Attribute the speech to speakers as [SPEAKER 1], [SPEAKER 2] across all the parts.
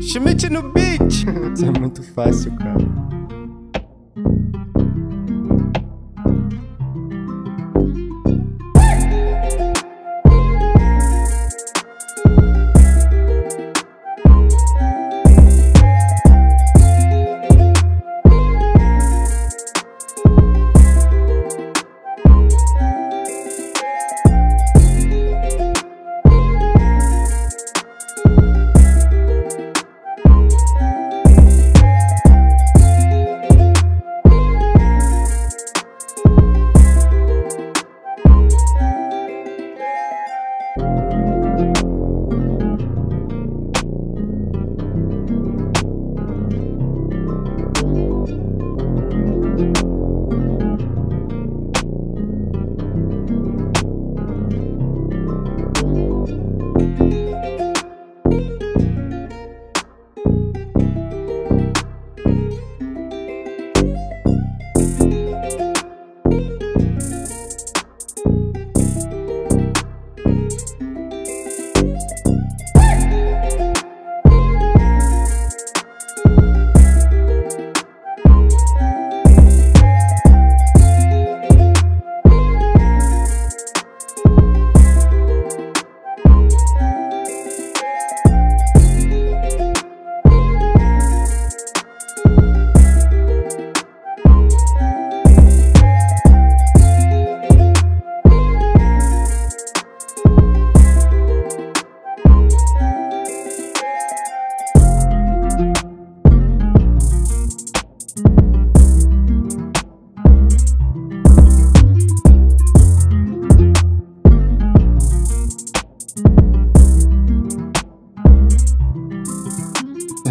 [SPEAKER 1] Schmidt no beat!
[SPEAKER 2] Isso é muito fácil, cara.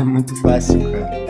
[SPEAKER 2] Muito fácil, cara.